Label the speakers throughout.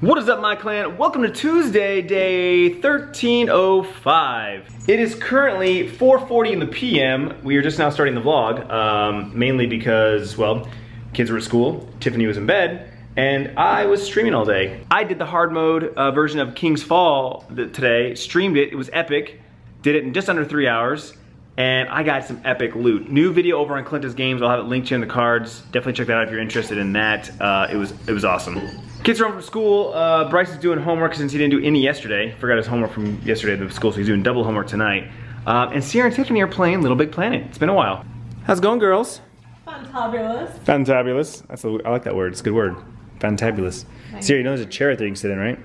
Speaker 1: What is up my clan? Welcome to Tuesday, day 1305. It is currently 4.40 in the PM. We are just now starting the vlog, um, mainly because, well, kids were at school, Tiffany was in bed, and I was streaming all day. I did the hard mode uh, version of King's Fall today, streamed it, it was epic, did it in just under three hours, and I got some epic loot. New video over on Clintus Games, I'll have it linked to in the cards. Definitely check that out if you're interested in that. Uh, it was it was awesome. Kids are home from school. Uh, Bryce is doing homework since he didn't do any yesterday. Forgot his homework from yesterday at the school, so he's doing double homework tonight. Uh, and Sierra and Tiffany are playing Little Big Planet. It's been a while. How's it going, girls?
Speaker 2: Fantabulous.
Speaker 1: Fantabulous. That's a, I like that word. It's a good word. Fantabulous. Sierra, you know there's a chair right there you can sit in, right?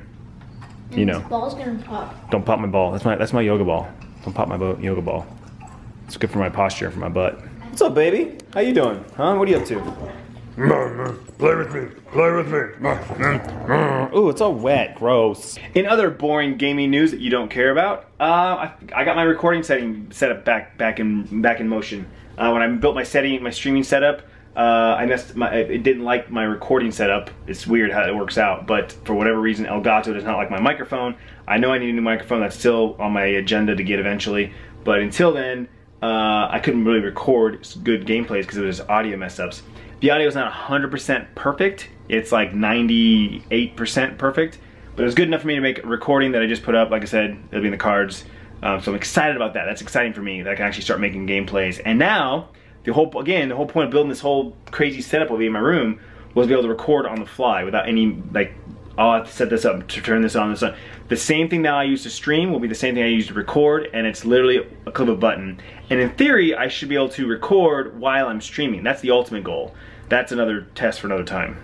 Speaker 2: And
Speaker 1: you know.
Speaker 2: ball's gonna pop.
Speaker 1: Don't pop my ball. That's my that's my yoga ball. Don't pop my yoga ball. It's good for my posture, for my butt. What's up, baby? How you doing? Huh? What are you up to?
Speaker 3: Play with me. Play with me.
Speaker 1: Ooh, it's all wet. Gross. In other boring gaming news that you don't care about, uh, I, I got my recording setting set up back back in back in motion. Uh, when I built my setting, my streaming setup, uh, I messed my it didn't like my recording setup. It's weird how it works out, but for whatever reason, Elgato does not like my microphone. I know I need a new microphone. That's still on my agenda to get eventually, but until then, uh, I couldn't really record good gameplays because it was audio mess ups. The audio is not 100% perfect. It's like 98% perfect, but it was good enough for me to make a recording that I just put up. Like I said, it'll be in the cards. Um, so I'm excited about that. That's exciting for me that I can actually start making gameplays. And now, the whole, again, the whole point of building this whole crazy setup will be in my room was to be able to record on the fly without any, like, oh, I have to set this up to turn this on, this on. The same thing that I use to stream will be the same thing I use to record, and it's literally a click of a button. And in theory, I should be able to record while I'm streaming. That's the ultimate goal that's another test for another time.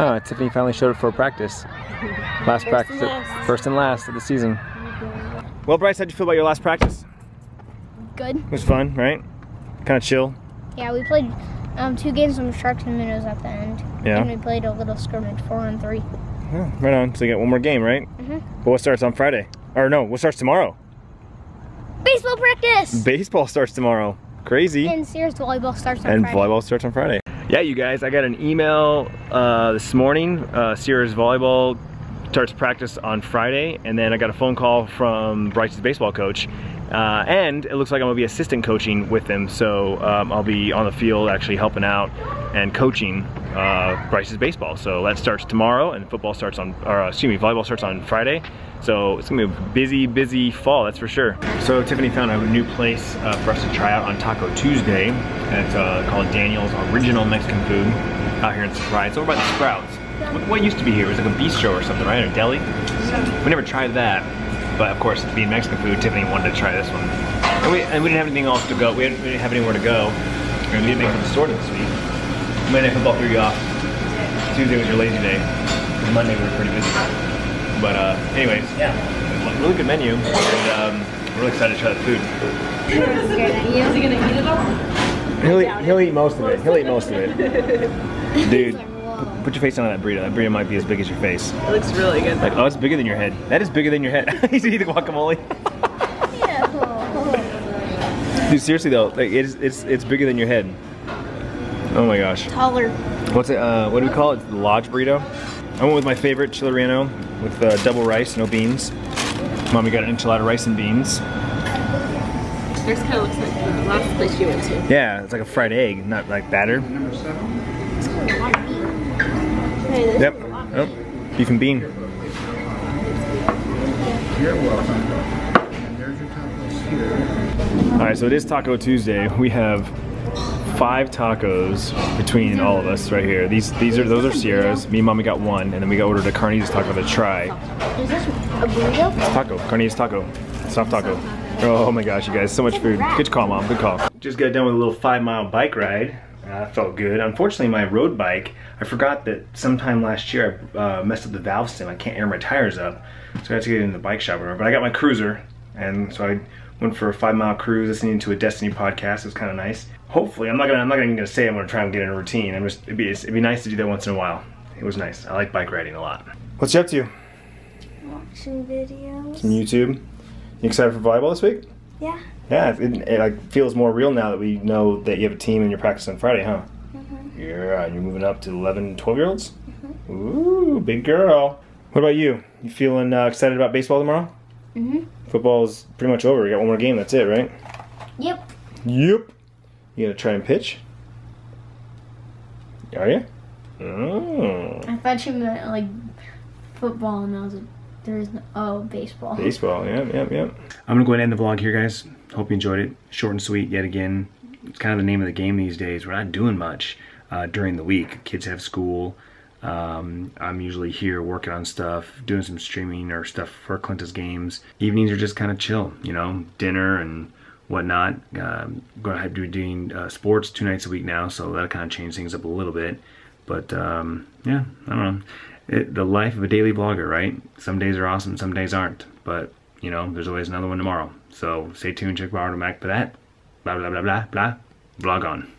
Speaker 1: Oh, Tiffany finally showed up for practice. Last first practice,
Speaker 2: and
Speaker 1: first and last of the season. Well, Bryce, how'd you feel about your last practice?
Speaker 2: Good.
Speaker 1: It was fun, right? Kind of chill.
Speaker 2: Yeah, we played um, two games of Sharks and Minnows at the end.
Speaker 1: Yeah.
Speaker 2: And we played a little scrimmage, four on three.
Speaker 1: Yeah, right on. So you got one more game, right?
Speaker 2: Mhm.
Speaker 1: But what starts on Friday? Or no, what starts tomorrow?
Speaker 2: Baseball practice.
Speaker 1: Baseball starts tomorrow. Crazy.
Speaker 2: And Sierra's volleyball starts on
Speaker 1: and
Speaker 2: Friday.
Speaker 1: volleyball starts on Friday. Yeah, you guys, I got an email uh, this morning. Uh, Sierra's volleyball starts practice on Friday, and then I got a phone call from Bryce's baseball coach. Uh, and it looks like I'm gonna be assistant coaching with them, so um, I'll be on the field actually helping out and coaching uh, Bryce's baseball. So that starts tomorrow, and football starts on, or uh, excuse me, volleyball starts on Friday. So it's gonna be a busy, busy fall, that's for sure. So Tiffany found a new place uh, for us to try out on Taco Tuesday. It's uh, called Daniel's Original Mexican Food out here in Surprise. Over by the Sprouts. What, what used to be here? Was like a bistro or something, right? Or deli? We never tried that. But of course, being Mexican food, Tiffany wanted to try this one. And we, and we didn't have anything else to go. We didn't, we didn't have anywhere to go. And we didn't make to the store this week. Monday football threw you off. Tuesday was your lazy day. Monday we were pretty busy. But uh, anyways, yeah, really good menu, and um, we're really excited to try the food.
Speaker 4: Is he gonna eat it all?
Speaker 1: He'll eat, he'll eat most of it. He'll eat most of it. Dude, put, put your face on that burrito. That burrito might be as big as your face.
Speaker 4: It looks really good.
Speaker 1: Like, oh, it's bigger than your head. That is bigger than your head. He's eating the guacamole. Dude, seriously though, like it's it's it's bigger than your head. Oh my gosh.
Speaker 2: Taller.
Speaker 1: What's it? Uh, what do we call it? Lodge burrito. I went with my favorite chile relleno with uh, double rice, no beans. Mommy got an enchilada rice and beans.
Speaker 4: Yours kind of looks like the last place you went to.
Speaker 1: Yeah, it's like a fried egg, not like batter.
Speaker 2: Hey, this
Speaker 1: Yep. Oh, beef and bean.
Speaker 3: You're welcome. And there's your tacos here.
Speaker 1: All right, so it is Taco Tuesday. We have five tacos between all of us right here. These these are those are Sierra's. Me and Mommy got one, and then we got ordered a carnitas taco to try.
Speaker 2: Is this a burrito?
Speaker 1: Taco, carnitas taco, soft taco. Oh my gosh, you guys, so much food. Good call, Mom. Good call. Just got done with a little five mile bike ride. Uh, felt good. Unfortunately, my road bike, I forgot that sometime last year I uh, messed up the valve stem. I can't air my tires up, so I had to get it in the bike shop. But I got my cruiser, and so I went for a five mile cruise, listening to a Destiny podcast. It was kind of nice. Hopefully, I'm not gonna I'm not even gonna say I'm gonna try and get in a routine. I'm just it'd be it'd be nice to do that once in a while. It was nice. I like bike riding a lot. What's you up to?
Speaker 2: Watching videos.
Speaker 1: Some YouTube. You excited for volleyball this week?
Speaker 2: Yeah.
Speaker 1: Yeah, it, it like feels more real now that we know that you have a team and you're practicing on Friday, huh? Mhm. Yeah, and you're moving up to 11, 12 year olds? Mhm. Ooh, big girl. What about you? You feeling uh, excited about baseball tomorrow?
Speaker 2: Mhm.
Speaker 1: Football's pretty much over. You got one more game, that's it, right?
Speaker 2: Yep.
Speaker 1: Yep. You gonna try and pitch? Are you? Oh.
Speaker 2: I thought you meant like football, and I was like, there's no oh baseball.
Speaker 1: Baseball, yep, yep, yep. I'm gonna go ahead and end the vlog here, guys. Hope you enjoyed it. Short and sweet, yet again. It's kind of the name of the game these days. We're not doing much uh, during the week. Kids have school. Um, I'm usually here working on stuff, doing some streaming or stuff for Clintus games. Evenings are just kind of chill, you know, dinner and whatnot. Um, gonna have to be doing uh, sports two nights a week now, so that'll kind of change things up a little bit. But um, yeah, I don't know. It, the life of a daily vlogger, right? Some days are awesome, some days aren't. But you know, there's always another one tomorrow. So stay tuned, check out Mac for that. Blah blah blah blah blah. Vlog on.